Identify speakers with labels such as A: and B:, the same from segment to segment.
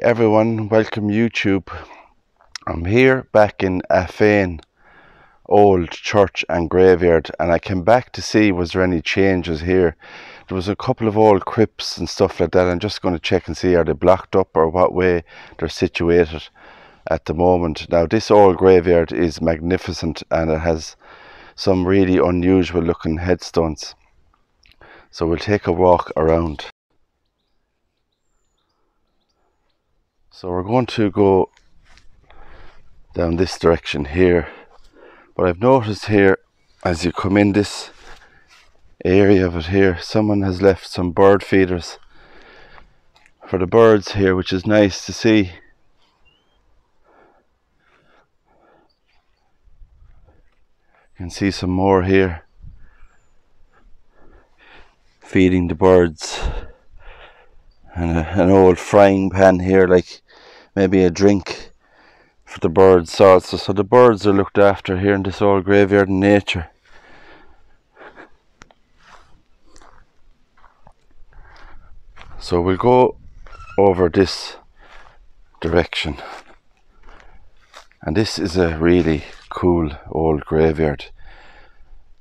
A: Everyone, welcome YouTube. I'm here back in Affane old church and graveyard and I came back to see was there any changes here. There was a couple of old crypts and stuff like that. I'm just going to check and see are they blocked up or what way they're situated at the moment. Now this old graveyard is magnificent and it has some really unusual looking headstones. So we'll take a walk around. So we're going to go down this direction here. But I've noticed here as you come in this area of it here, someone has left some bird feeders for the birds here, which is nice to see. You can see some more here feeding the birds and a, an old frying pan here like maybe a drink for the birds also. So the birds are looked after here in this old graveyard in nature. So we'll go over this direction. And this is a really cool old graveyard.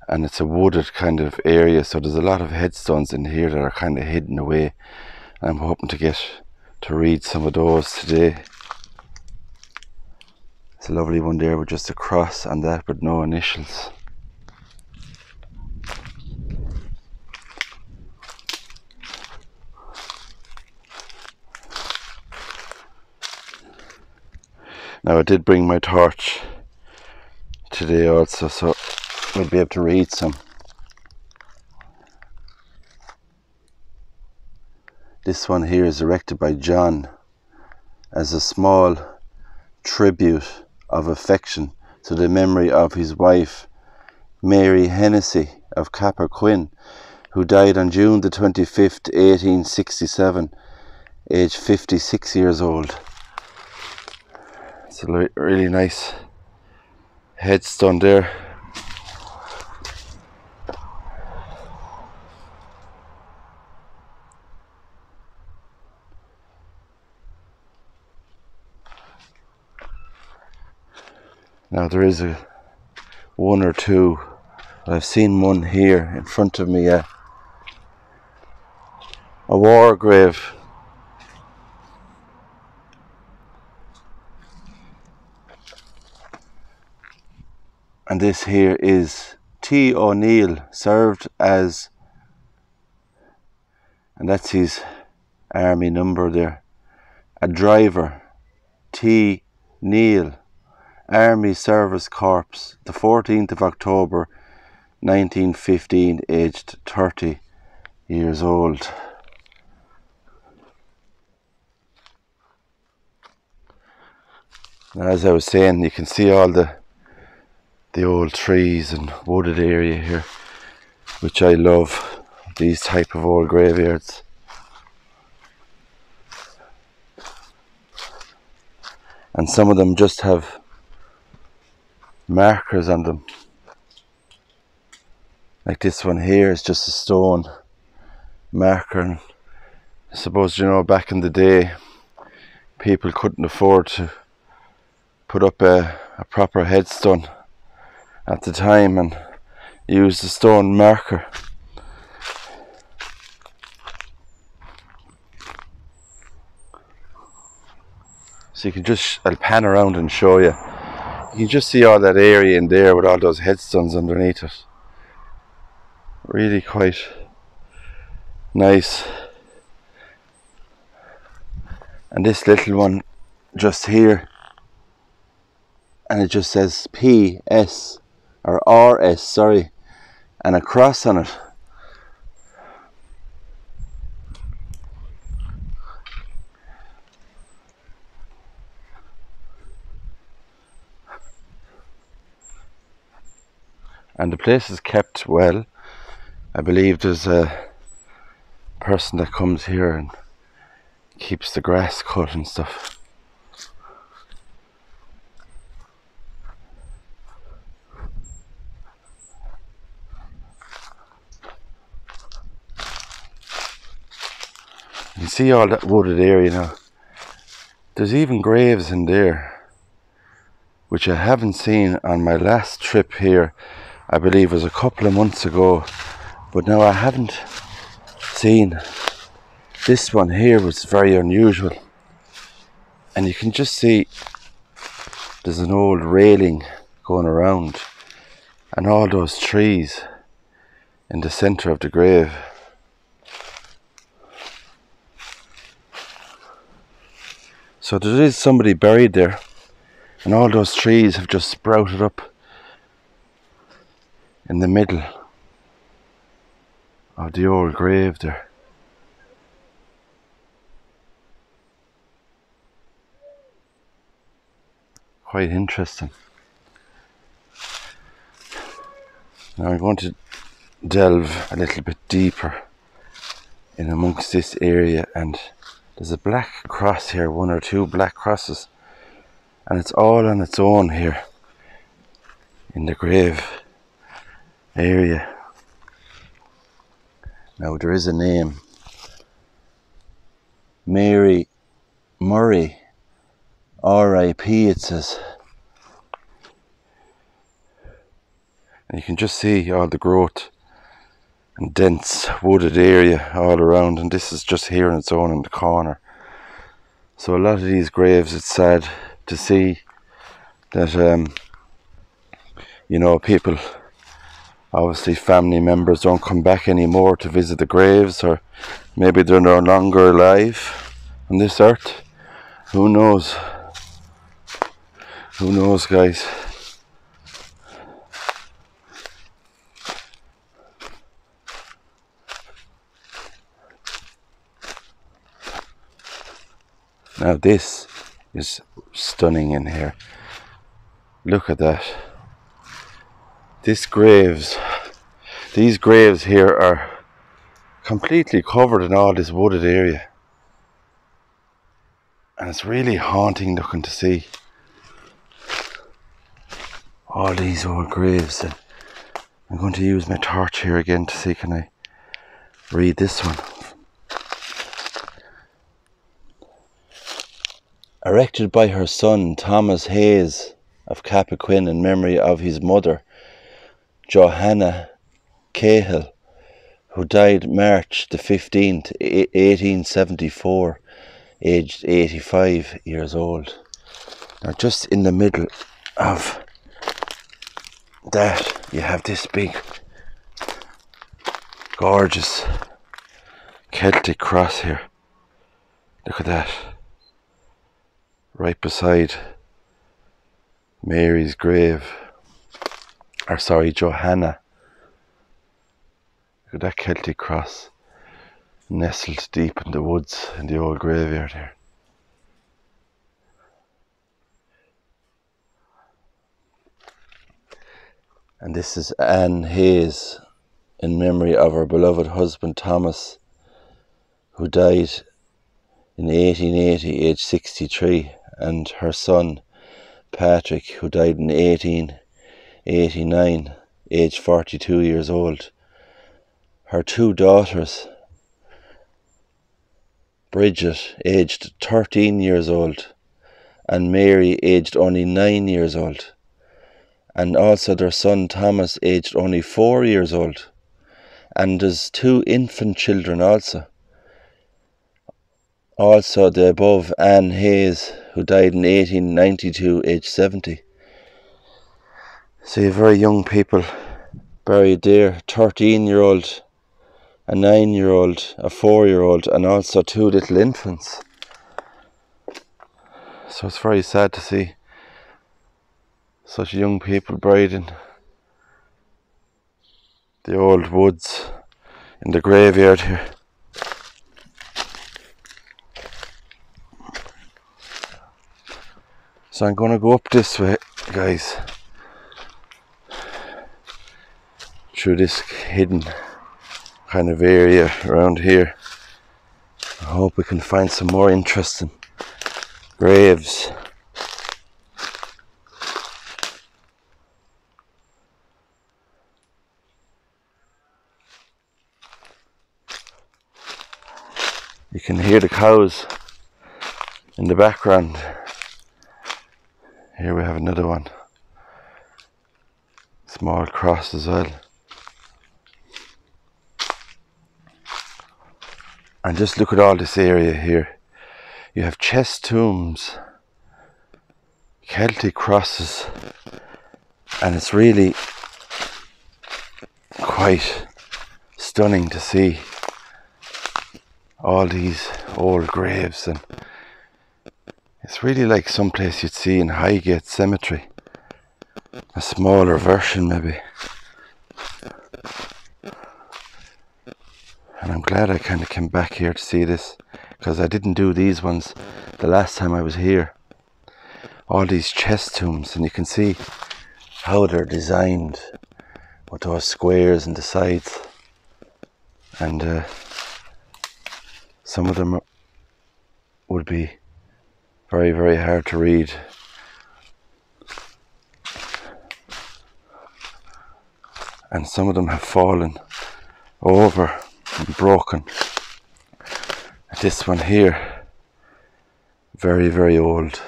A: And it's a wooded kind of area, so there's a lot of headstones in here that are kind of hidden away. I'm hoping to get to read some of those today. It's a lovely one there with just a cross and that but no initials. Now I did bring my torch today also so we'll be able to read some. This one here is erected by John as a small tribute of affection to the memory of his wife, Mary Hennessy of Cappoquin, who died on June the 25th, 1867, aged 56 years old. It's a really nice headstone there. Now there is a one or two. I've seen one here in front of me. A, a war grave. And this here is T. O'Neill served as, and that's his army number there, a driver, T. Neil Army Service Corps, the 14th of October 1915, aged 30 years old. As I was saying, you can see all the the old trees and wooded area here, which I love. These type of old graveyards. And some of them just have markers on them. Like this one here is just a stone marker. And I suppose, you know, back in the day, people couldn't afford to put up a, a proper headstone at the time and use the stone marker. So you can just, I'll pan around and show you. You just see all that area in there with all those headstones underneath it. Really quite nice. And this little one just here, and it just says P.S. or R.S. sorry, and a cross on it. And the place is kept well. I believe there's a person that comes here and keeps the grass cut and stuff. You see all that wooded area now. There's even graves in there, which I haven't seen on my last trip here. I believe was a couple of months ago, but now I haven't seen this one here was very unusual. And you can just see there's an old railing going around and all those trees in the center of the grave. So there is somebody buried there, and all those trees have just sprouted up in the middle of the old grave there. Quite interesting. Now I'm going to delve a little bit deeper in amongst this area and there's a black cross here, one or two black crosses and it's all on its own here in the grave area. Now there is a name Mary Murray R.I.P. it says and you can just see all the growth and dense wooded area all around and this is just here on its own in the corner so a lot of these graves it's sad to see that um, you know people obviously family members don't come back anymore to visit the graves or maybe they're no longer alive on this earth who knows who knows guys Now this is stunning in here. Look at that. This graves, these graves here are completely covered in all this wooded area. And it's really haunting looking to see all these old graves. And I'm going to use my torch here again to see can I read this one. erected by her son Thomas Hayes of Cappoquin in memory of his mother, Johanna Cahill, who died March the 15th, 1874, aged 85 years old. Now, just in the middle of that, you have this big, gorgeous Celtic cross here. Look at that right beside Mary's grave, or sorry, Johanna. That Celtic er cross nestled deep in the woods in the old graveyard here. And this is Anne Hayes in memory of her beloved husband Thomas, who died in 1880, aged 63 and her son Patrick, who died in 1889, aged 42 years old. Her two daughters, Bridget, aged 13 years old, and Mary, aged only 9 years old, and also their son Thomas, aged only 4 years old. And his two infant children also. Also, the above Anne Hayes, who died in 1892, aged 70. You very young people buried there 13 year old, a 9 year old, a 4 year old, and also two little infants. So, it's very sad to see such young people buried in the old woods in the graveyard here. So I'm going to go up this way, guys. Through this hidden kind of area around here. I hope we can find some more interesting graves. You can hear the cows in the background here we have another one small cross as well and just look at all this area here. You have chest tombs Celtic crosses and it's really quite stunning to see all these old graves. And it's really like some place you'd see in Highgate Cemetery. A smaller version maybe and I'm glad I kind of came back here to see this because I didn't do these ones the last time I was here. All these chest tombs and you can see how they're designed with those squares in the sides. And uh, some of them would be very very hard to read. And some of them have fallen over and broken this one here very very old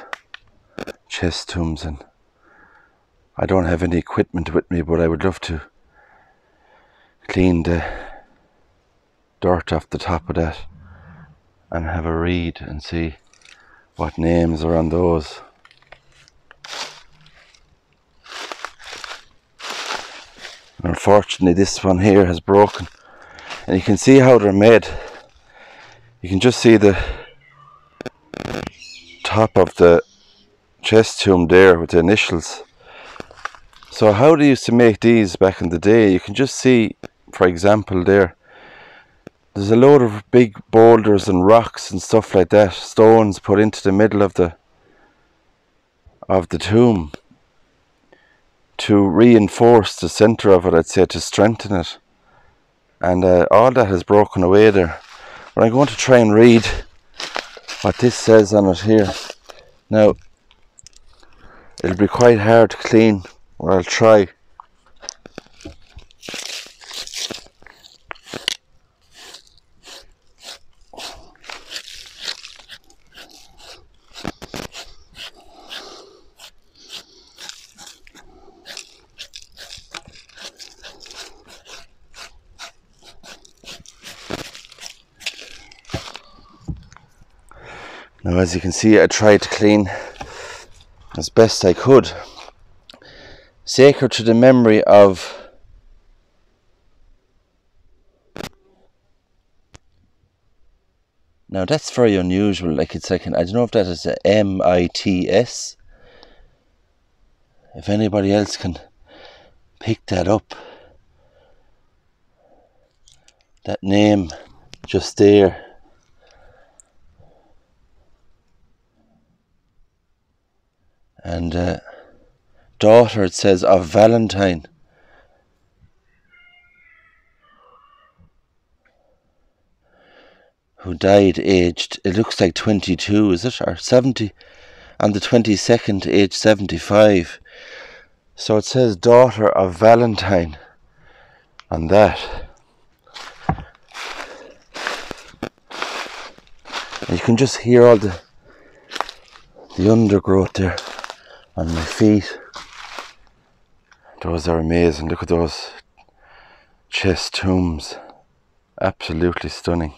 A: chest tombs and I don't have any equipment with me but I would love to clean the dirt off the top of that and have a read and see what names are on those. Unfortunately this one here has broken and you can see how they're made. You can just see the top of the chest tomb there with the initials. So how they used to make these back in the day, you can just see, for example, there there's a load of big boulders and rocks and stuff like that, stones put into the middle of the of the tomb to reinforce the center of it, I'd say, to strengthen it. And uh, all that has broken away there. But I'm going to try and read what this says on it here. Now, it'll be quite hard to clean, but I'll try. Now as you can see I tried to clean as best I could. Sacred to the memory of Now that's very unusual, like it's like an, I don't know if that is a M-I-T-S. If anybody else can pick that up. That name just there. And uh, daughter, it says, of Valentine. Who died aged, it looks like 22, is it? Or 70? On the 22nd, age 75. So it says daughter of Valentine on that. And you can just hear all the the undergrowth there on my feet. Those are amazing. Look at those chest tombs. Absolutely stunning.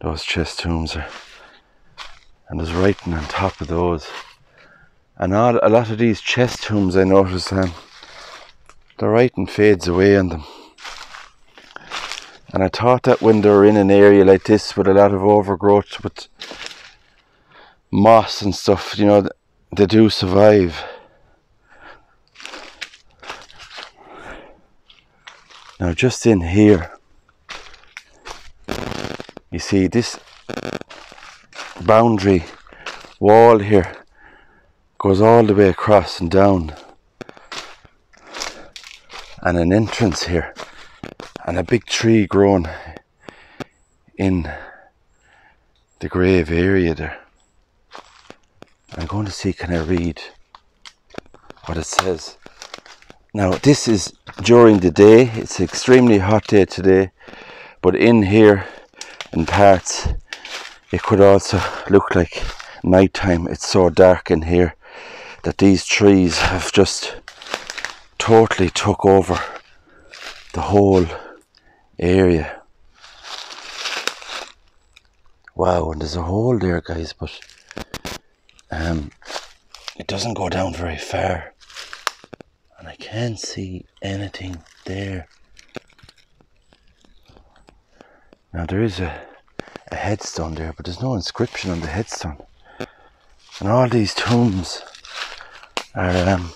A: Those chest tombs are. And there's writing on top of those. And all, a lot of these chest tombs I notice um, the writing fades away on them. And I thought that when they're in an area like this with a lot of overgrowth with moss and stuff, you know, they do survive. Now, just in here, you see this boundary wall here goes all the way across and down, and an entrance here, and a big tree growing in the grave area there. I'm going to see can I read what it says. Now this is during the day. It's an extremely hot day today, but in here in parts it could also look like night time it's so dark in here that these trees have just totally took over the whole area. Wow, and there's a hole there, guys, but um, it doesn't go down very far. And I can't see anything there. Now, there is a, a headstone there, but there's no inscription on the headstone. And all these tombs are, um,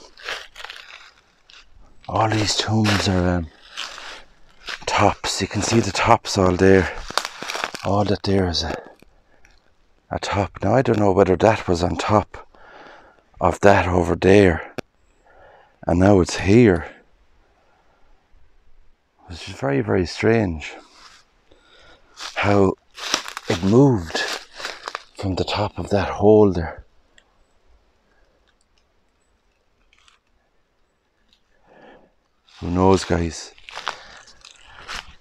A: all these tombs are um, tops. You can see the tops all there. All that there is a, a top. Now I don't know whether that was on top of that over there. And now it's here. Which is very, very strange. How it moved from the top of that hole there. Who knows, guys?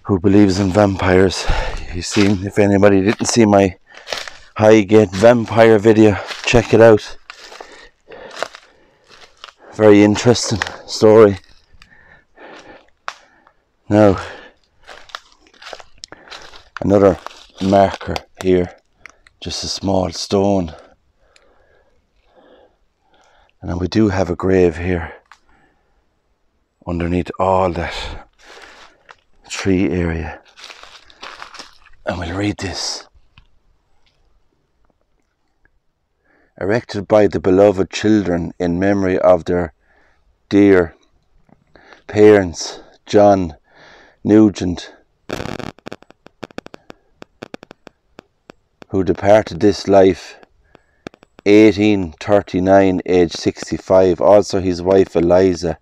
A: Who believes in vampires? You seen? If anybody didn't see my Highgate vampire video, check it out. Very interesting story. Now, another marker here, just a small stone. And we do have a grave here underneath all that tree area. And we'll read this. Erected by the beloved children in memory of their dear parents, John Nugent, who departed this life 1839, age 65. Also, his wife Eliza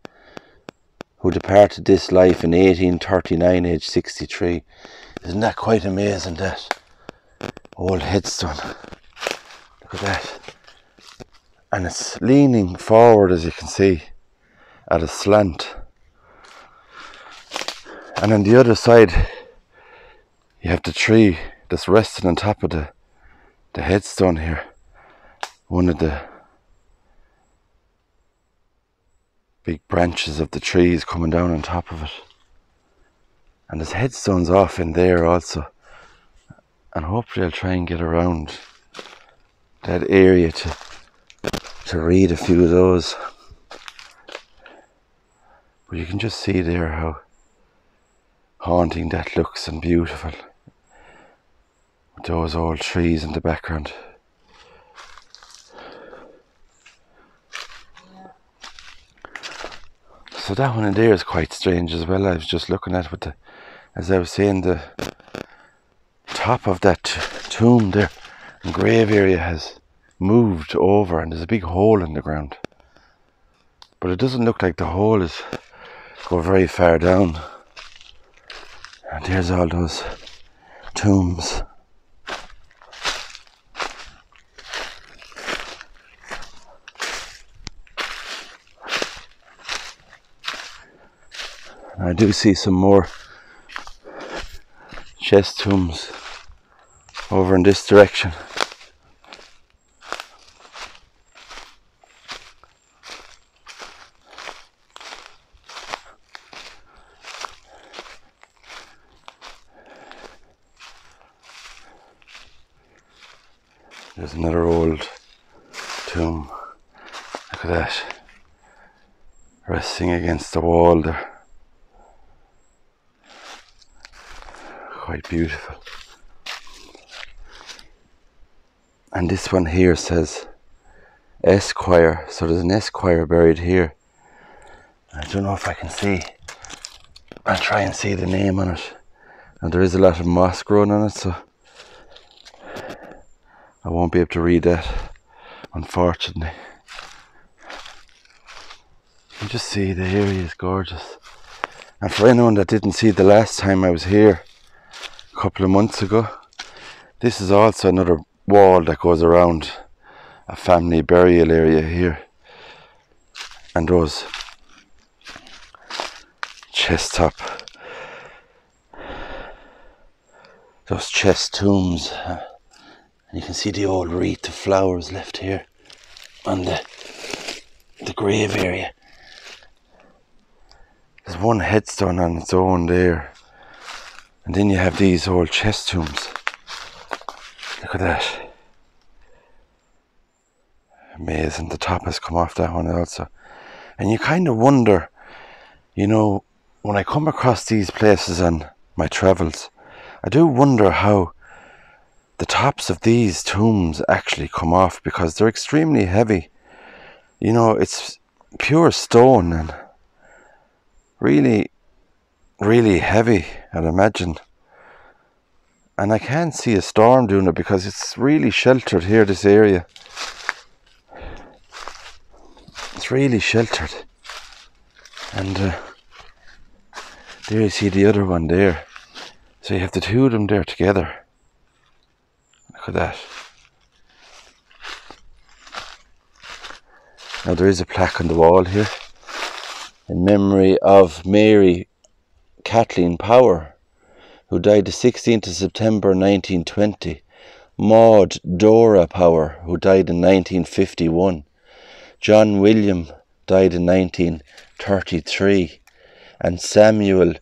A: who departed this life in 1839, aged 63. Isn't that quite amazing, that old headstone? Look at that. And it's leaning forward, as you can see, at a slant. And on the other side, you have the tree that's resting on top of the, the headstone here. One of the big branches of the trees coming down on top of it. And there's headstones off in there also. And hopefully I'll try and get around that area to to read a few of those. But you can just see there how haunting that looks and beautiful. With those old trees in the background. So that one in there is quite strange as well. I was just looking at with the, as I was saying, the top of that tomb there, grave area has moved over, and there's a big hole in the ground. But it doesn't look like the hole is go very far down. And there's all those tombs. I do see some more chest tombs over in this direction. There's another old tomb. Look at that. Resting against the wall there. quite beautiful. And this one here says Esquire, so there's an Esquire buried here. I don't know if I can see. I'll try and see the name on it. And there is a lot of moss growing on it, so I won't be able to read that, unfortunately. You just see the area is gorgeous. And for anyone that didn't see the last time I was here, a couple of months ago. This is also another wall that goes around a family burial area here. And those chest top, those chest tombs, uh, And you can see the old wreath of flowers left here on the the grave area. There's one headstone on its own there. And then you have these old chest tombs. Look at that. Amazing. The top has come off that one also. And you kind of wonder, you know, when I come across these places on my travels, I do wonder how the tops of these tombs actually come off because they're extremely heavy. You know, it's pure stone and really, really heavy, I'd imagine. And I can't see a storm doing it because it's really sheltered here, this area. It's really sheltered. And uh, there you see the other one there. So you have the two of them there together. Look at that. Now there is a plaque on the wall here in memory of Mary Kathleen Power, who died the 16th of September 1920, Maud Dora Power, who died in 1951, John William died in 1933, and Samuel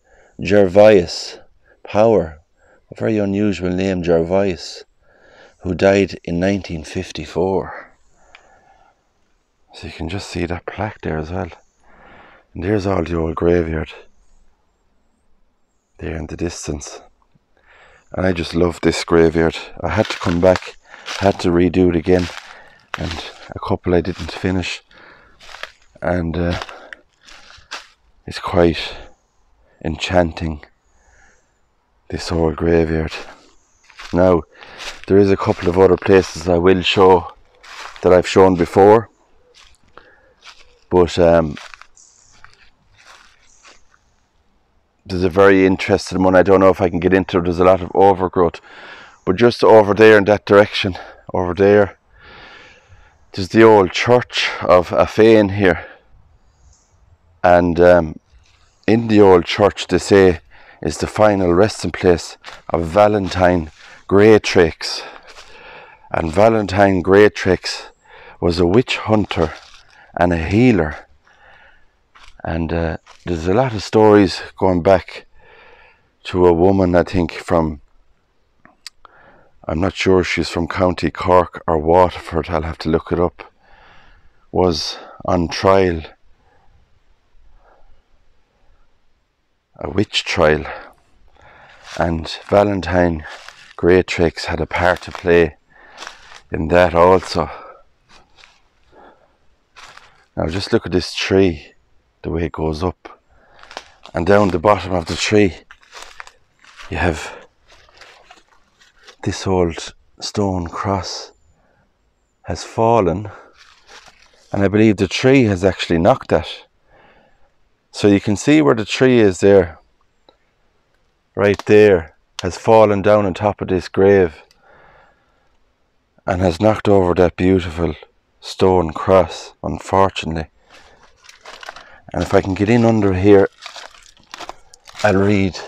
A: Gervais Power, a very unusual name, Gervais, who died in 1954. So you can just see that plaque there as well. And there's all the old graveyard there in the distance. And I just love this graveyard. I had to come back, had to redo it again, and a couple I didn't finish. And uh, it's quite enchanting, this old graveyard. Now, there is a couple of other places I will show that I've shown before, but um, there's a very interesting one. I don't know if I can get into it. There's a lot of overgrowth. But just over there in that direction, over there, there's the old church of Affane here. And um, in the old church, they say, is the final resting place of Valentine Greatrakes. And Valentine Greatrakes was a witch hunter and a healer and uh, there's a lot of stories going back to a woman, I think, from, I'm not sure she's from County Cork or Waterford, I'll have to look it up, was on trial, a witch trial, and Valentine Greatrakes had a part to play in that also. Now just look at this tree the way it goes up. And down the bottom of the tree you have this old stone cross has fallen and I believe the tree has actually knocked that so you can see where the tree is there. Right there has fallen down on top of this grave and has knocked over that beautiful stone cross unfortunately and if I can get in under here, I'll read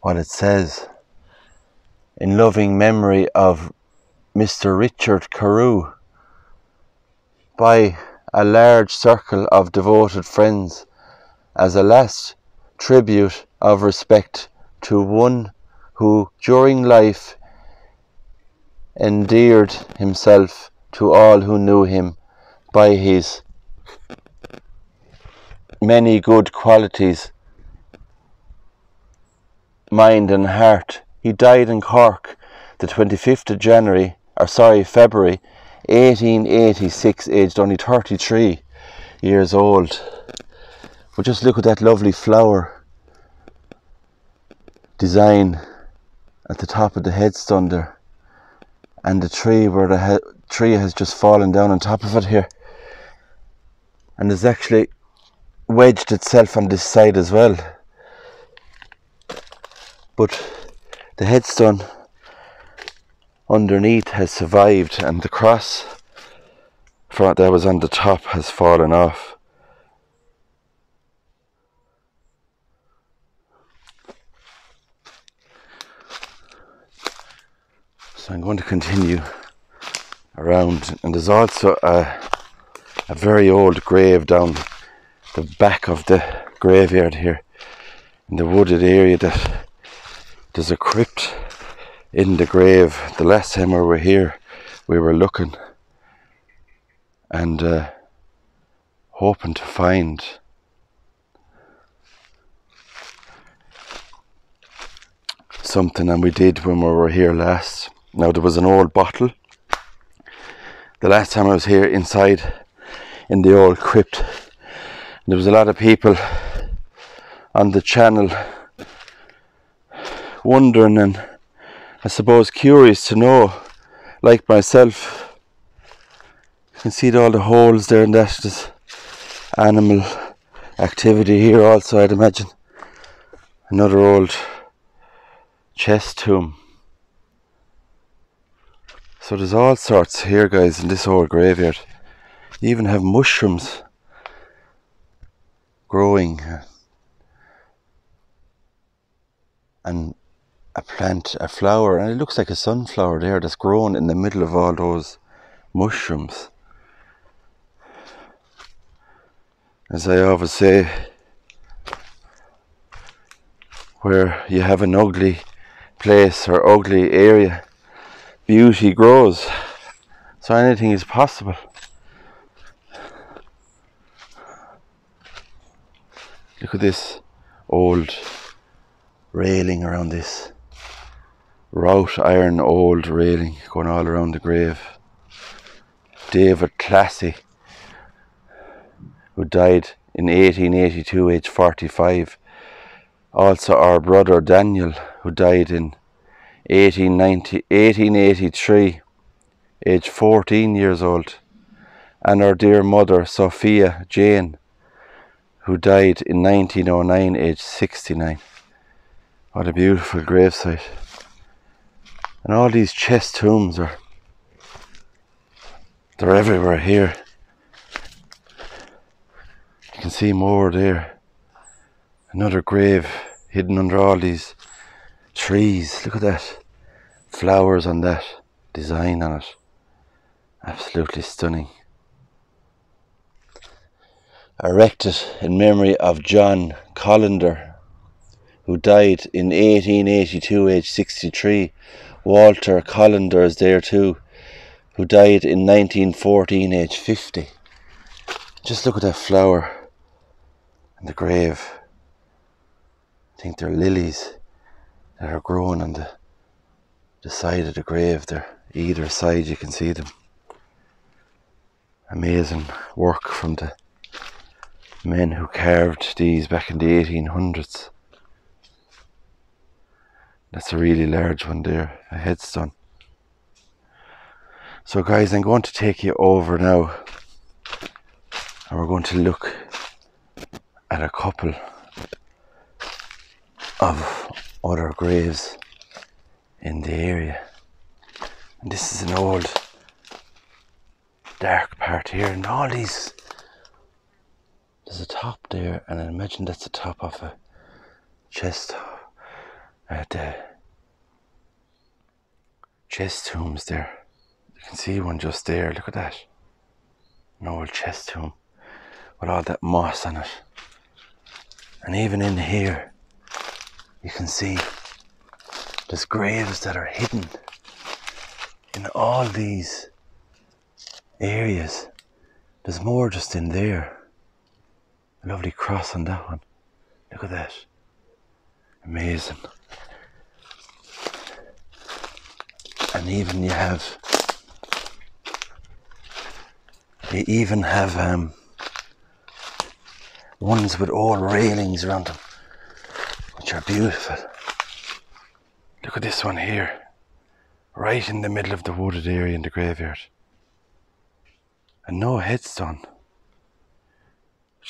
A: what it says. In loving memory of Mr. Richard Carew, by a large circle of devoted friends, as a last tribute of respect to one who during life endeared himself to all who knew him by his many good qualities, mind and heart. He died in Cork the 25th of January, or sorry, February 1886, aged only 33 years old. But just look at that lovely flower design at the top of the headstone there, and the tree where the he- tree has just fallen down on top of it here. And there's actually wedged itself on this side as well. But the headstone underneath has survived and the cross that was on the top has fallen off. So I'm going to continue around, and there's also a, a very old grave down the back of the graveyard here in the wooded area that there's a crypt in the grave. The last time we were here, we were looking and uh, hoping to find something, and we did when we were here last. Now, there was an old bottle. The last time I was here inside in the old crypt, there was a lot of people on the channel wondering and I suppose curious to know, like myself. You can see all the holes there and that. There's animal activity here also, I'd imagine. Another old chest tomb. So there's all sorts here, guys, in this old graveyard. You even have mushrooms growing and a plant, a flower, and it looks like a sunflower there that's grown in the middle of all those mushrooms. As I always say, where you have an ugly place or ugly area, beauty grows. So anything is possible. Look at this old railing around this wrought iron old railing going all around the grave. David Classy, who died in 1882, age 45. Also, our brother Daniel, who died in 1890, 1883, age 14 years old. And our dear mother, Sophia Jane, who died in 1909, age 69. What a beautiful gravesite. And all these chest tombs are they're everywhere here. You can see more there. Another grave hidden under all these trees. Look at that. Flowers on that design on it. Absolutely stunning. Erected in memory of John Collender, who died in 1882, aged 63. Walter Collender is there too, who died in 1914, aged 50. Just look at that flower and the grave. I think they're lilies that are growing on the, the side of the grave there. Either side you can see them. Amazing work from the men who carved these back in the 1800s. That's a really large one there, a headstone. So guys, I'm going to take you over now and we're going to look at a couple of other graves in the area. And this is an old dark part here and all these there's a top there and I imagine that's the top of a chest uh, at the chest tombs there. You can see one just there. Look at that. An old chest tomb with all that moss on it. And even in here, you can see there's graves that are hidden in all these areas. There's more just in there. Lovely cross on that one. Look at that. Amazing. and even you have you even have um, ones with all railings around them which are beautiful look at this one here right in the middle of the wooded area in the graveyard and no headstone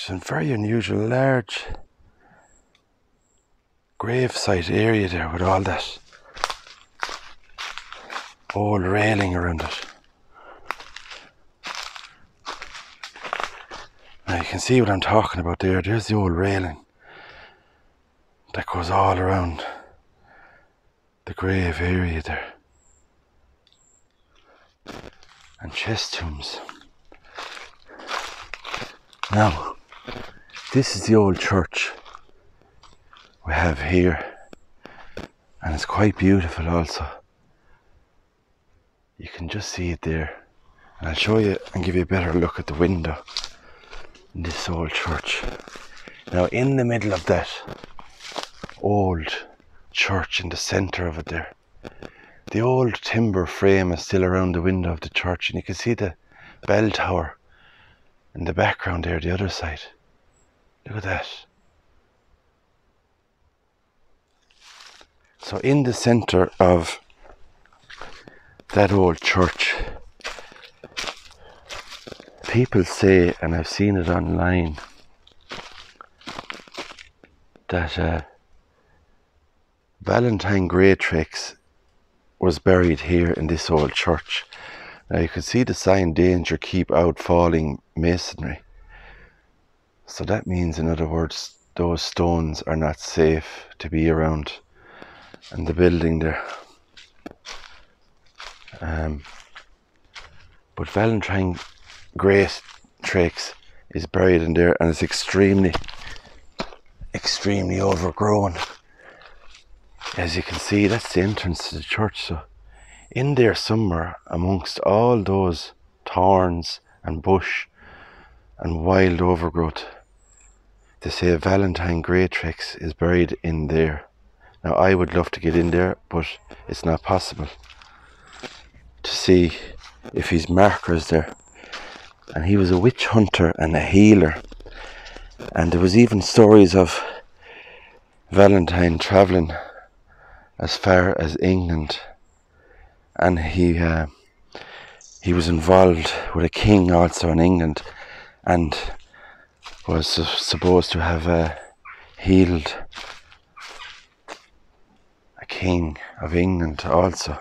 A: a very unusual large gravesite area there with all that old railing around it. Now you can see what I'm talking about there. There's the old railing that goes all around the grave area there. and chest tombs. Now, this is the old church we have here, and it's quite beautiful also. You can just see it there, and I'll show you and give you a better look at the window in this old church. Now, in the middle of that old church, in the centre of it, there, the old timber frame is still around the window of the church, and you can see the bell tower in the background there, the other side. Look at that. So, in the centre of that old church, people say, and I've seen it online, that uh, Valentine Greatrakes was buried here in this old church. Now you can see the sign danger keep out falling masonry. So that means in other words those stones are not safe to be around and the building there. Um, but Valentine Great Tricks is buried in there and it's extremely extremely overgrown as you can see, that's the entrance to the church. So, in there somewhere, amongst all those thorns and bush and wild overgrowth, they say Valentine Greatrakes is buried in there. Now, I would love to get in there, but it's not possible to see if his markers there. And he was a witch hunter and a healer. And there was even stories of Valentine travelling as far as England, and he uh, he was involved with a king also in England, and was supposed to have uh, healed a king of England also.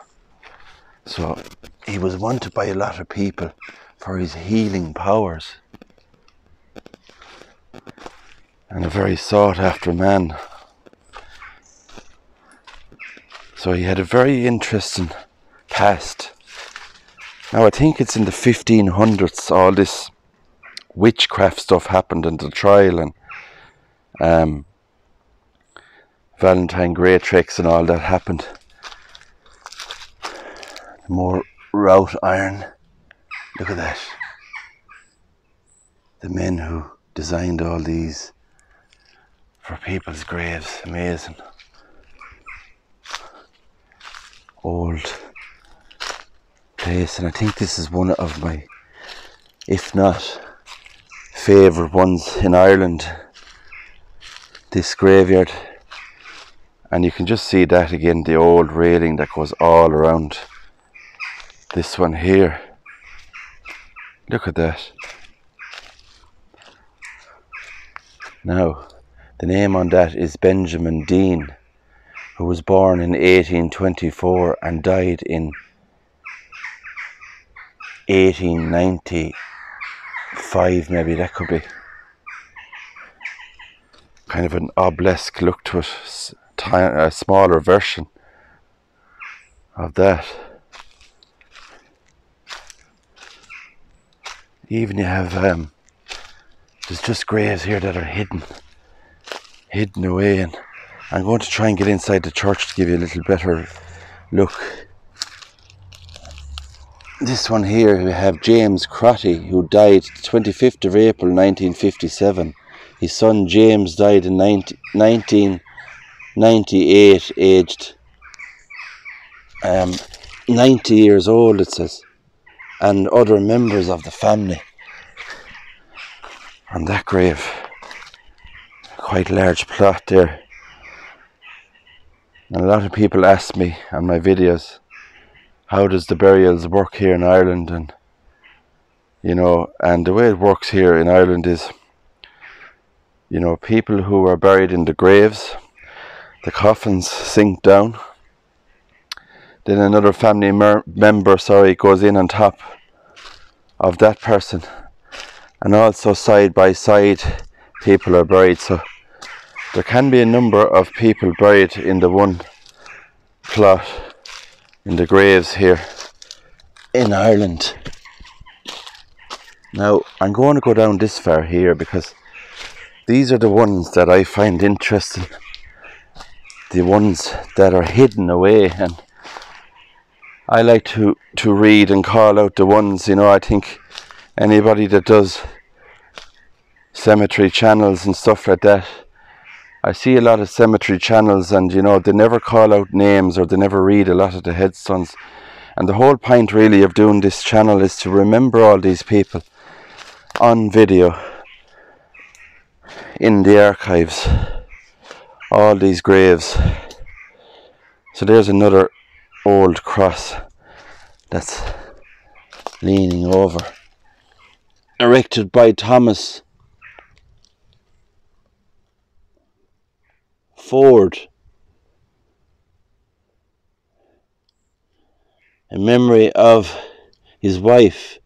A: So he was wanted by a lot of people for his healing powers. And a very sought after man. So he had a very interesting past. Now I think it's in the 1500s all this witchcraft stuff happened in the trial and um, Valentine Greatrakes and all that happened. More wrought iron. Look at that. The men who designed all these for people's graves. Amazing. old place, and I think this is one of my, if not favourite ones in Ireland. This graveyard, and you can just see that again the old railing that goes all around this one here. Look at that. Now, the name on that is Benjamin Dean who was born in 1824 and died in 1895, maybe that could be. Kind of an obelisk look to it, a smaller version of that. Even you have, um, there's just graves here that are hidden, hidden away and I'm going to try and get inside the church to give you a little better look. This one here, we have James Crotty, who died 25th of April 1957. His son James died in 19, 1998, aged um, 90 years old, it says, and other members of the family on that grave. Quite large plot there. And a lot of people ask me on my videos, how does the burials work here in Ireland? And, you know, and the way it works here in Ireland is, you know, people who are buried in the graves, the coffins sink down. Then another family member, sorry, goes in on top of that person. And also side by side, people are buried. So there can be a number of people buried in the one plot in the graves here in Ireland. Now, I'm going to go down this far here because these are the ones that I find interesting. The ones that are hidden away and I like to, to read and call out the ones, you know, I think anybody that does cemetery channels and stuff like that, I see a lot of cemetery channels and, you know, they never call out names or they never read a lot of the headstones. And the whole point really of doing this channel is to remember all these people on video in the archives all these graves so there's another old cross that's leaning over erected by Thomas Ford in memory of his wife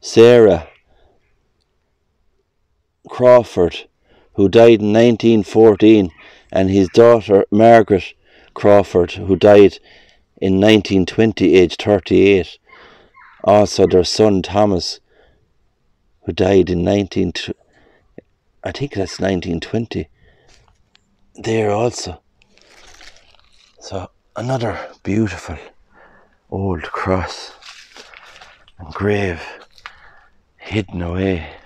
A: Sarah Crawford, who died in 1914, and his daughter Margaret Crawford, who died in 1920, aged 38. Also, their son Thomas, who died in 19, I think that's 1920. There also. So, another beautiful old cross and grave hidden away.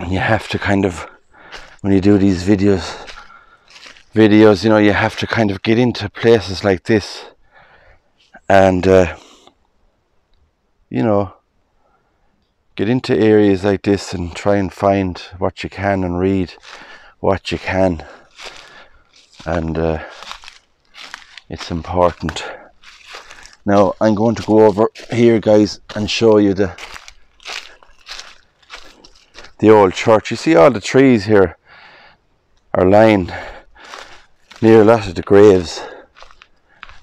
A: and you have to kind of when you do these videos videos you know you have to kind of get into places like this and uh, you know get into areas like this and try and find what you can and read what you can and uh, it's important now I'm going to go over here guys and show you the the old church. You see all the trees here are lying near a lot of the graves.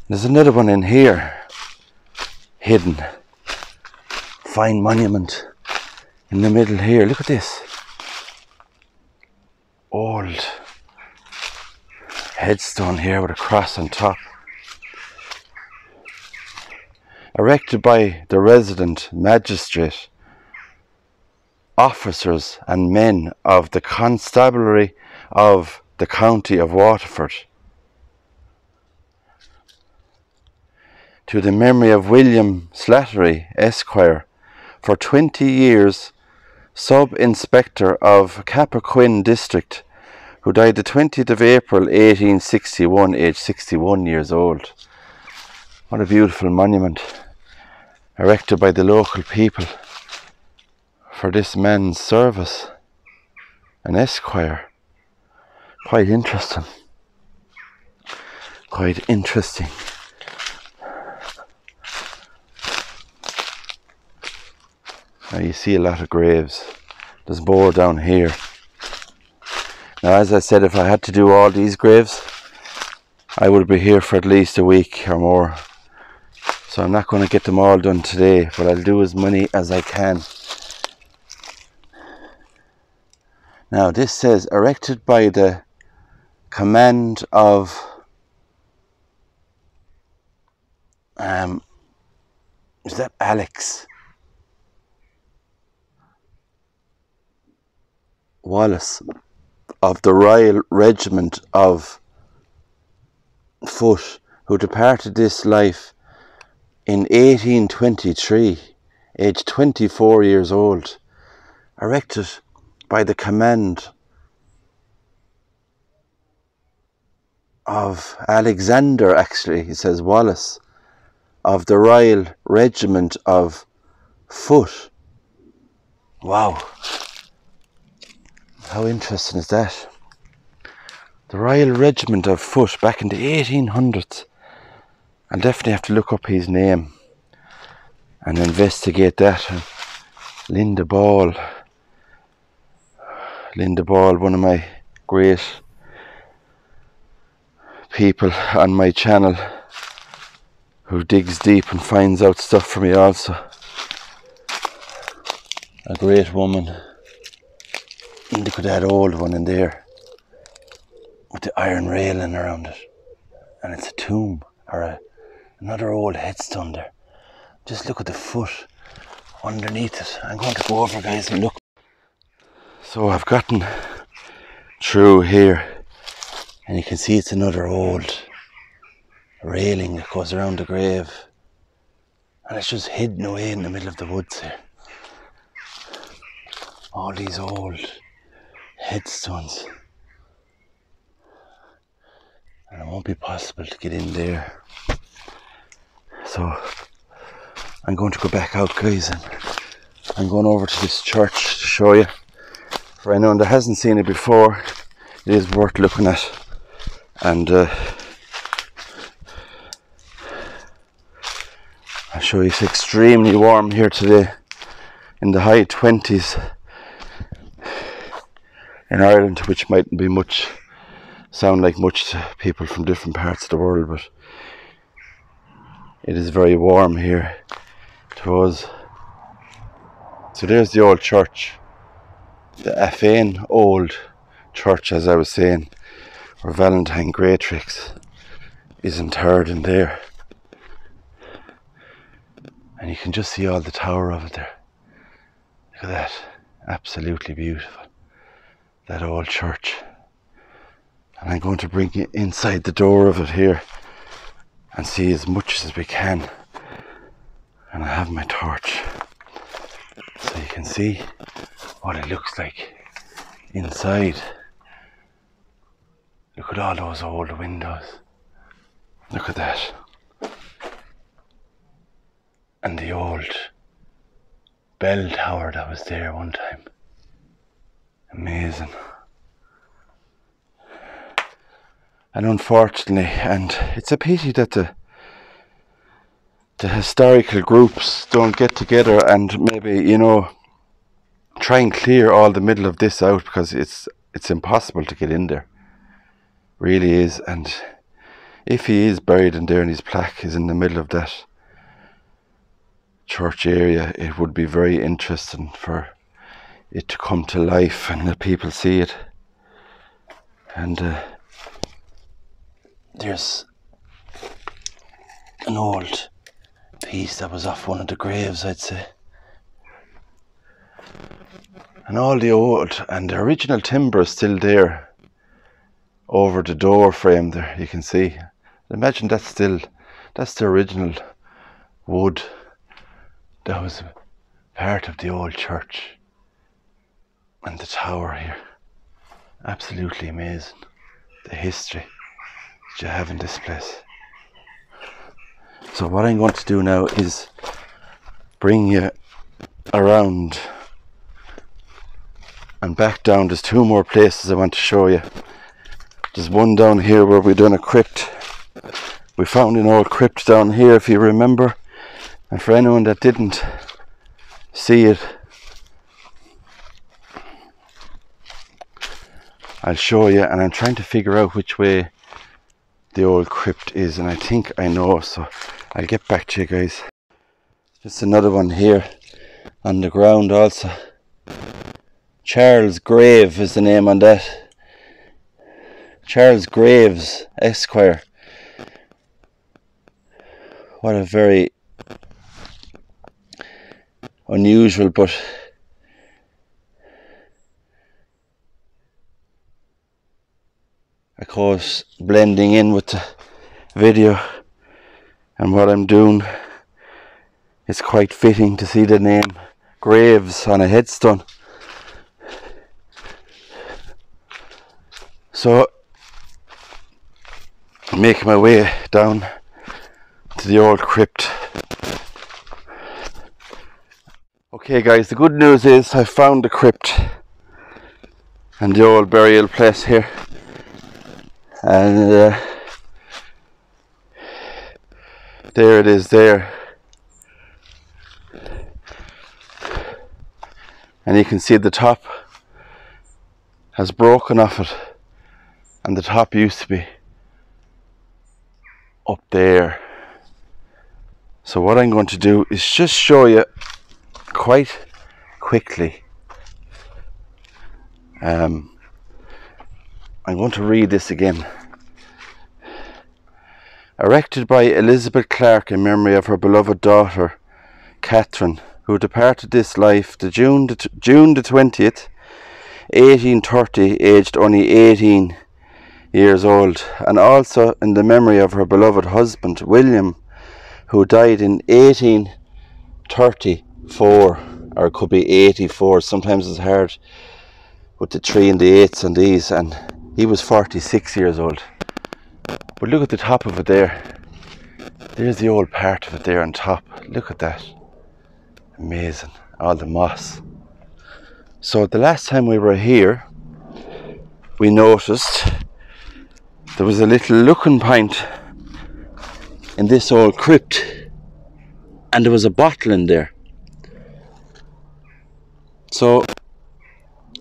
A: There's another one in here, hidden. Fine monument in the middle here. Look at this. Old headstone here with a cross on top. Erected by the resident magistrate officers and men of the constabulary of the county of Waterford. To the memory of William Slattery, Esquire, for 20 years Sub Inspector of Cappoquin District, who died the 20th of April 1861, aged 61 years old. What a beautiful monument, erected by the local people for this man's service. An esquire. Quite interesting. Quite interesting. Now you see a lot of graves. There's more down here. Now, as I said, if I had to do all these graves, I would be here for at least a week or more. So I'm not going to get them all done today, but I'll do as many as I can. Now, this says erected by the command of um, is that Alex Wallace of the Royal Regiment of Foot, who departed this life in 1823, aged 24 years old, erected by the command of Alexander, actually, he says Wallace, of the Royal Regiment of Foot. Wow. How interesting is that? The Royal Regiment of Foot back in the 1800s. I'll definitely have to look up his name and investigate that. Linda Ball. Linda Ball, one of my great people on my channel who digs deep and finds out stuff for me also. A great woman. And look at that old one in there with the iron railing around it. And it's a tomb or a, another old headstone there. just look at the foot underneath it. I'm going to go over, guys, and look. So I've gotten through here, and you can see it's another old railing that goes around the grave, and it's just hidden away in the middle of the woods here. All these old headstones, and it won't be possible to get in there. So I'm going to go back out, guys, and I'm going over to this church to show you. For anyone that hasn't seen it before, it is worth looking at. And uh, I'll show you it's extremely warm here today, in the high 20s in Ireland, which mightn't be much, sound like much to people from different parts of the world, but it is very warm here to us. So there's the old church, the Affane old church, as I was saying, where Valentine Greatrakes is interred in there. And you can just see all the tower of it there. Look at that. Absolutely beautiful. That old church. And I'm going to bring you inside the door of it here and see as much as we can. And I have my torch so you can see what it looks like inside. Look at all those old windows. Look at that. And the old bell tower that was there one time. Amazing. And unfortunately, and it's a pity that the the historical groups don't get together and maybe you know try and clear all the middle of this out because it's it's impossible to get in there really is and if he is buried in there and his plaque is in the middle of that church area it would be very interesting for it to come to life and the people see it and uh, there's an old piece that was off one of the graves, I'd say. And all the old and the original timber is still there over the door frame there, you can see. Imagine that's still, that's the original wood that was part of the old church and the tower here. Absolutely amazing. The history that you have in this place. So what I'm going to do now is bring you around and back down. There's two more places I want to show you. There's one down here where we've done a crypt. We found an old crypt down here if you remember. And for anyone that didn't see it, I'll show you and I'm trying to figure out which way the old crypt is and I think I know so I'll get back to you guys. Just another one here on the ground also. Charles Grave is the name on that. Charles Graves, Esquire. What a very unusual but of course blending in with the video and what I'm doing. It's quite fitting to see the name Graves on a headstone. So I'm making my way down to the old crypt. Okay guys the good news is I found the crypt and the old burial place here and uh, there it is there. And you can see the top has broken off it. And the top used to be up there. So what I'm going to do is just show you quite quickly um, I'm going to read this again erected by Elizabeth Clark in memory of her beloved daughter, Catherine, who departed this life the June the, June the 20th, 1830, aged only 18 years old, and also in the memory of her beloved husband, William, who died in 1834, or it could be 84. Sometimes it's hard with the three and the eights and these, and he was 46 years old. But look at the top of it there. There's the old part of it there on top. Look at that. Amazing. All the moss. So the last time we were here, we noticed there was a little looking point in this old crypt and there was a bottle in there. So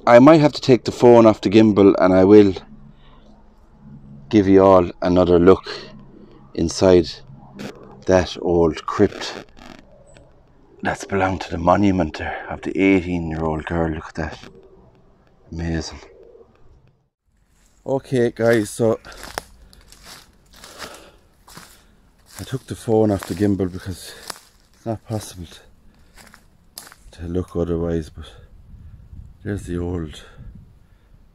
A: I might have to take the phone off the gimbal and I will give you all another look inside that old crypt that's belonged to the monument there of the 18 year old girl. Look at that. Amazing. Okay, guys, so I took the phone off the gimbal because it's not possible to, to look otherwise, but there's the old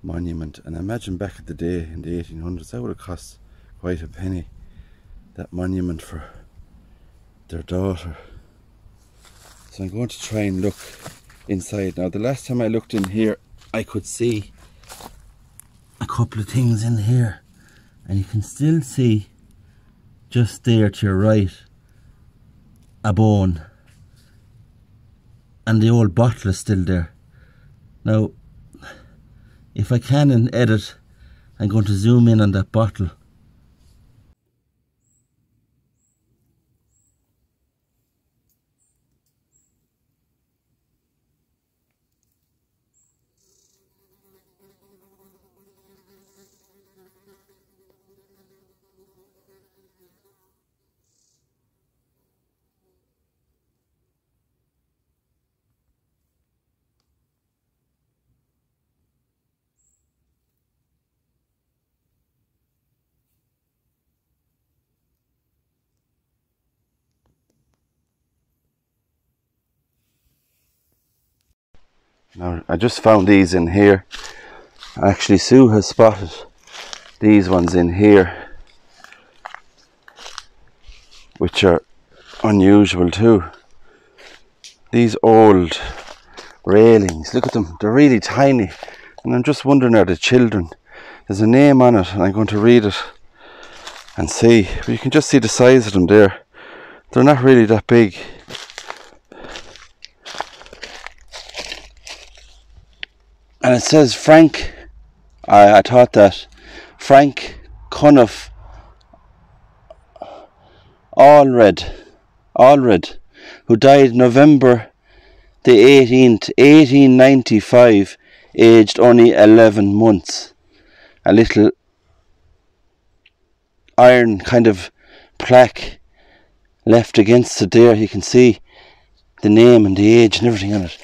A: monument. And imagine back at the day in the 1800s, that would have cost quite a penny, that monument for their daughter. So I'm going to try and look inside. Now, the last time I looked in here, I could see a couple of things in here and you can still see just there to your right a bone and the old bottle is still there now if I can in edit I'm going to zoom in on that bottle Now I just found these in here. Actually Sue has spotted these ones in here which are unusual too. These old railings, look at them, they're really tiny and I'm just wondering are the children. There's a name on it and I'm going to read it and see. But you can just see the size of them there. They're not really that big. And it says Frank. I, I thought that Frank Cuniff Allred, Allred, who died November the 18th, 1895, aged only 11 months. A little iron kind of plaque left against it there. You can see the name and the age and everything on it.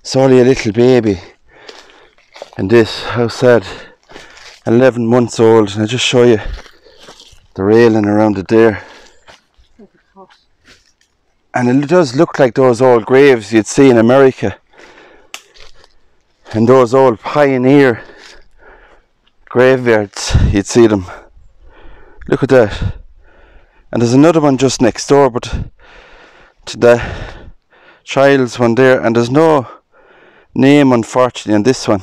A: It's only a little baby and this how sad 11 months old and I'll just show you the railing around it there and it does look like those old graves you'd see in America. And those old pioneer graveyards you'd see them. Look at that. And there's another one just next door but to the child's one there. And there's no name unfortunately on this one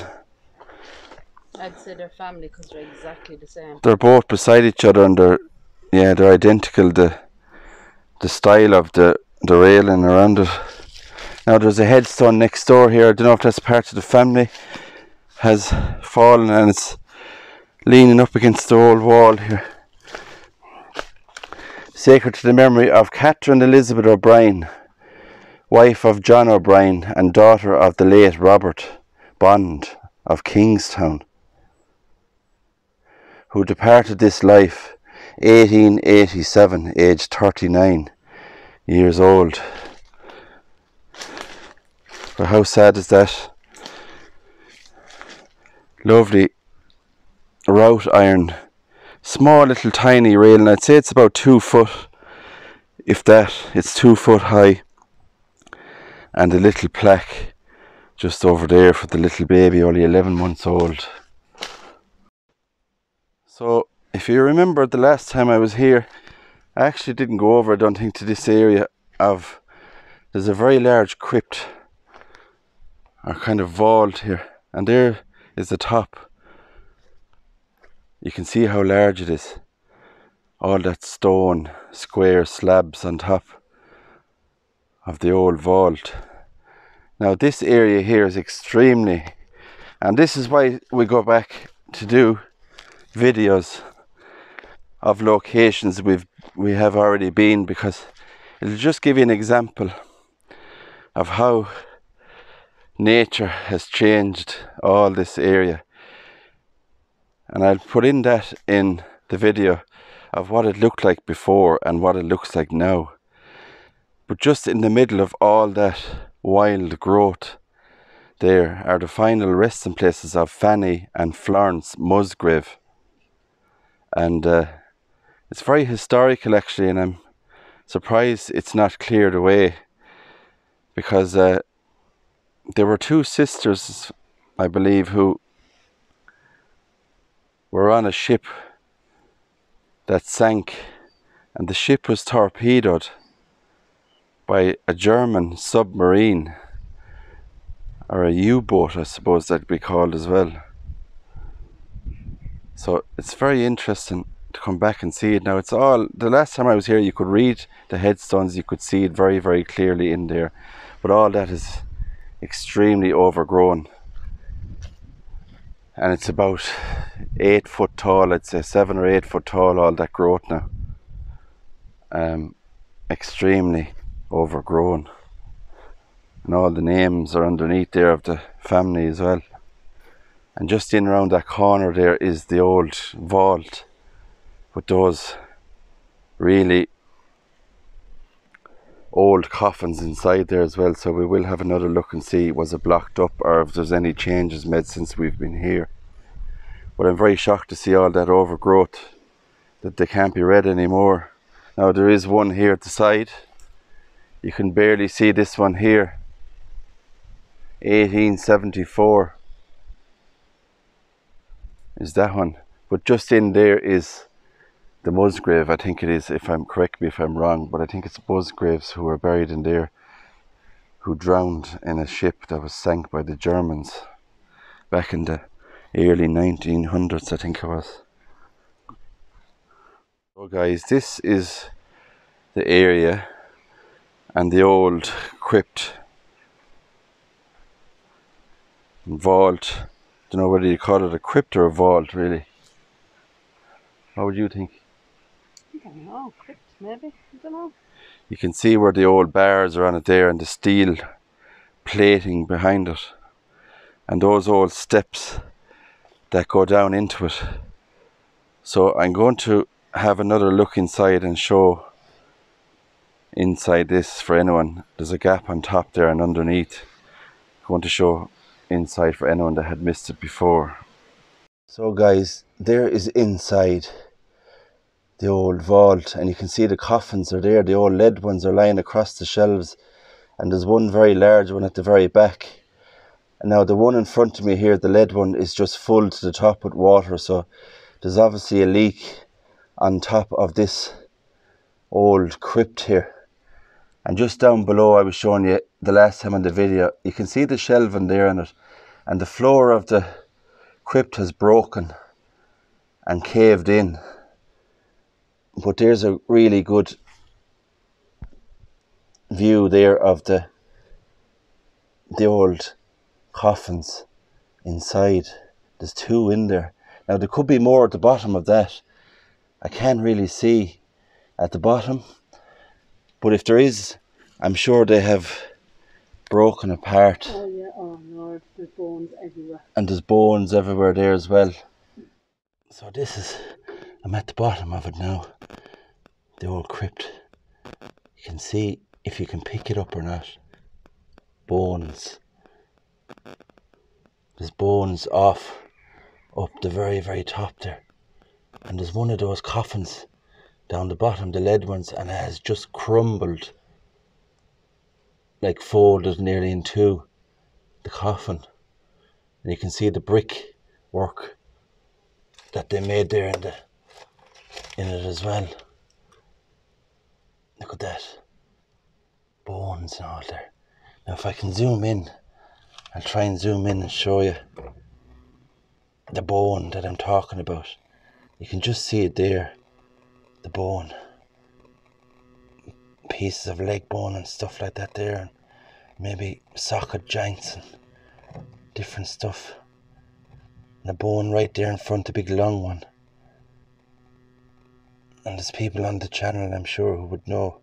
B: I'd say they're family because they're exactly the same.
A: They're both beside each other and they're yeah they're identical. The the style of the the railing around it. Now there's a headstone next door here. I don't know if that's part of the family. Has fallen and it's leaning up against the old wall here. Sacred to the memory of Catherine Elizabeth O'Brien, wife of John O'Brien and daughter of the late Robert Bond of Kingstown who departed this life 1887, aged 39 years old. But how sad is that? Lovely wrought iron, small little tiny railing. I'd say it's about two foot, if that. It's two foot high. and a little plaque just over there for the little baby, only 11 months old. So, if you remember the last time I was here, I actually didn't go over, I don't think, to this area of. There's a very large crypt, or kind of vault here, and there is the top. You can see how large it is. All that stone, square slabs on top of the old vault. Now, this area here is extremely, and this is why we go back to do videos of locations we've we have already been because it'll just give you an example of how nature has changed all this area. And I'll put in that in the video of what it looked like before and what it looks like now. But just in the middle of all that wild growth there are the final resting places of Fanny and Florence Musgrave and uh, it's very historical actually, and I'm surprised it's not cleared away because uh, there were two sisters, I believe, who were on a ship that sank, and the ship was torpedoed by a German submarine or a U boat, I suppose that'd be called as well. So it's very interesting to come back and see it. Now it's all the last time I was here you could read the headstones, you could see it very, very clearly in there. But all that is extremely overgrown. And it's about eight foot tall, I'd say seven or eight foot tall, all that growth now. Um extremely overgrown. And all the names are underneath there of the family as well. And just in around that corner there is the old vault with those really old coffins inside there as well. So we will have another look and see was it blocked up or if there's any changes made since we've been here. But I'm very shocked to see all that overgrowth that they can't be read anymore. Now there is one here at the side. You can barely see this one here. 1874 is that one. But just in there is the Musgrave, I think it is, if I'm correct me if I'm wrong, but I think it's Musgraves who are buried in there who drowned in a ship that was sank by the Germans back in the early 1900s, I think it was. So, guys, this is the area and the old crypt vault don't know whether you call it a crypt or a vault, really. What would you think?
B: I don't know, oh, crypt maybe. I don't know.
A: You can see where the old bars are on it there and the steel plating behind it. And those old steps that go down into it. So I'm going to have another look inside and show inside this for anyone. There's a gap on top there and underneath. I'm going to show inside for anyone that had missed it before. So guys, there is inside the old vault and you can see the coffins are there, the old lead ones are lying across the shelves and there's one very large one at the very back. And now the one in front of me here, the lead one, is just full to the top with water so there's obviously a leak on top of this old crypt here. And just down below I was showing you the last time on the video, you can see the shelving there in it. And the floor of the crypt has broken and caved in. But there's a really good view there of the the old coffins inside. There's two in there. Now there could be more at the bottom of that. I can't really see at the bottom. But if there is, I'm sure they have broken apart.
B: Oh yeah, oh Lord, there's bones everywhere.
A: And there's bones everywhere there as well. So this is, I'm at the bottom of it now. The old crypt. You can see if you can pick it up or not. Bones. There's bones off up the very, very top there. And there's one of those coffins down the bottom, the lead ones, and it has just crumbled like folded nearly in two, the coffin. And you can see the brick work that they made there in the in it as well. Look at that. Bones and all there. Now if I can zoom in, I'll try and zoom in and show you the bone that I'm talking about. You can just see it there. The bone. Pieces of leg bone and stuff like that there. And maybe socket joints and different stuff. And a bone right there in front, a big long one. And there's people on the channel, I'm sure, who would know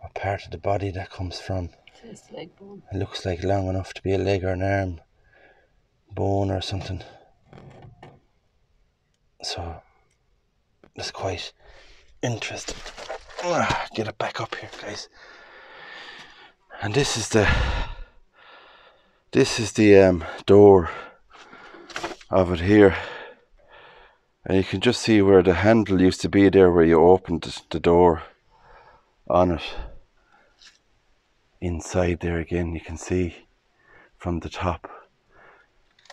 A: what part of the body that comes from.
B: Face leg bone.
A: It looks like long enough to be a leg or an arm, bone or something. So it's quite interesting. Ah, Get it back up here, guys. And this is the this is the um, door of it here. And you can just see where the handle used to be there where you opened the door on it. Inside there again you can see from the top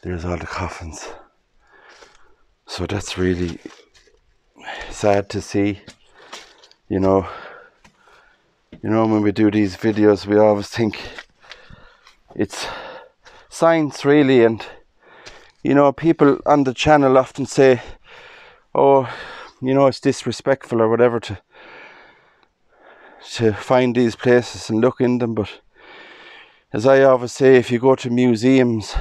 A: there's all the coffins. So that's really sad to see. You know you know when we do these videos we always think it's science really and you know people on the channel often say oh you know it's disrespectful or whatever to to find these places and look in them but as I always say if you go to museums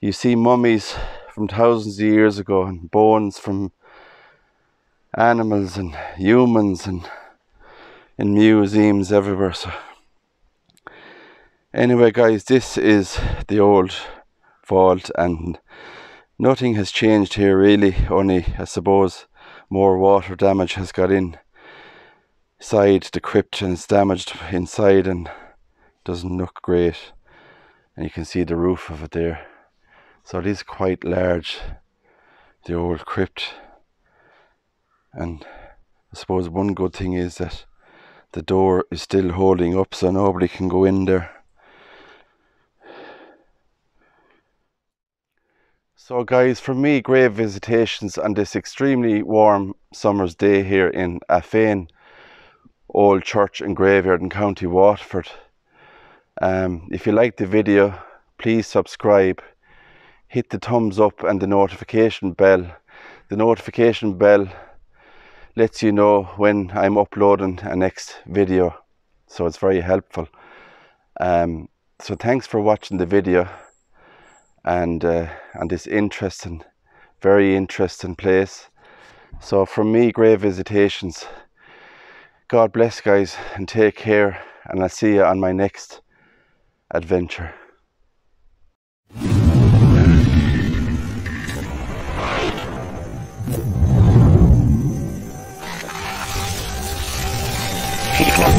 A: you see mummies from thousands of years ago and bones from animals and humans and in museums everywhere so Anyway, guys, this is the old vault, and nothing has changed here really. Only, I suppose, more water damage has got in inside the crypt, and it's damaged inside and doesn't look great. And you can see the roof of it there. So it is quite large, the old crypt. And I suppose one good thing is that the door is still holding up, so nobody can go in there. So, guys, for me, grave visitations on this extremely warm summer's day here in Affane, Old Church and Graveyard in County Waterford. Um, if you like the video, please subscribe, hit the thumbs up and the notification bell. The notification bell lets you know when I'm uploading a next video, so it's very helpful. Um, so, thanks for watching the video and uh, and this interesting, very interesting place. So from me, grave visitations. God bless, guys, and take care. And I'll see you on my next adventure. people.